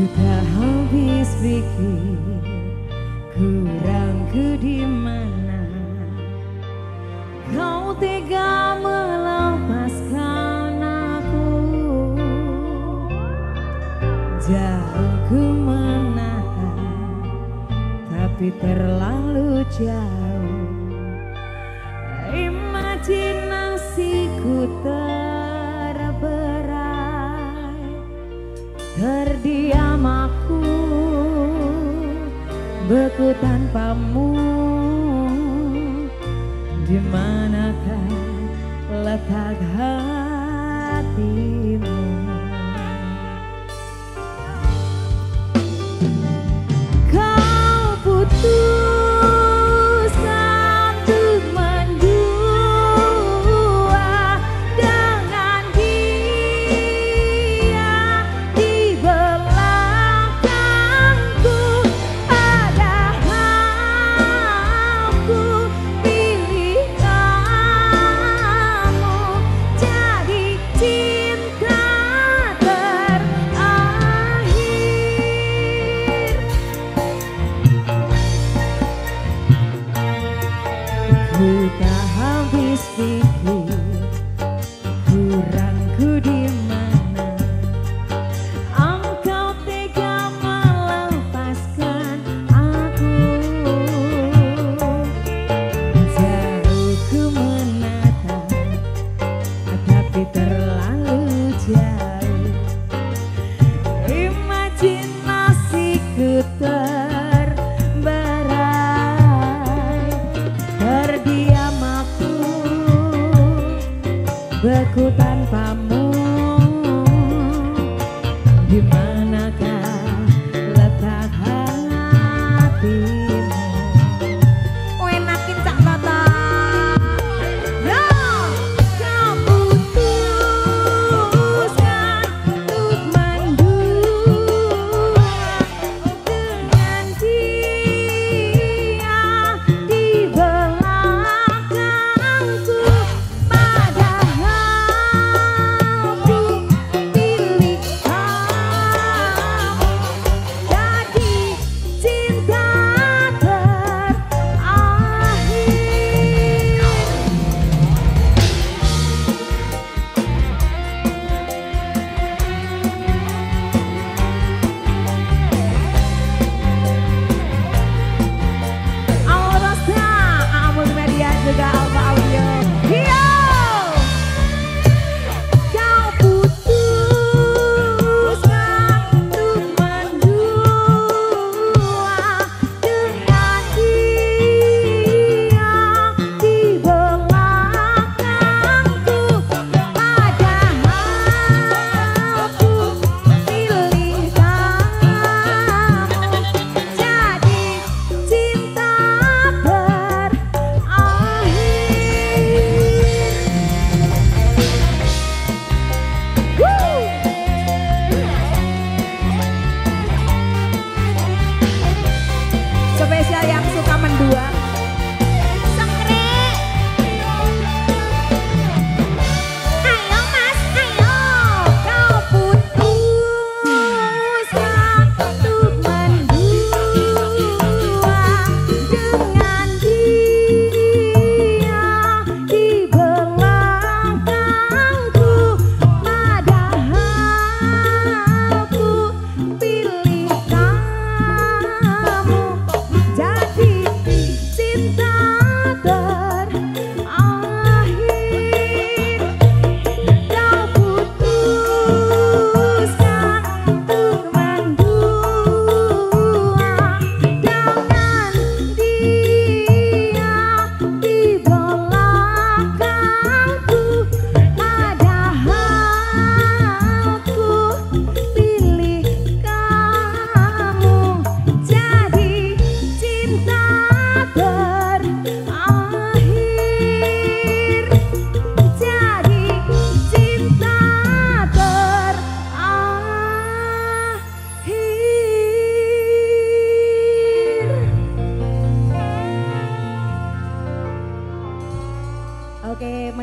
Ku tak habis pikir kurangku di mana? Kau tega melepaskan aku. Jauh ku menahan tapi terlalu jauh. Imajinasiku terberai. Terdiam namaku beku tanpamu di manakah letak hatimu? Africa.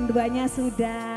keduanya sudah.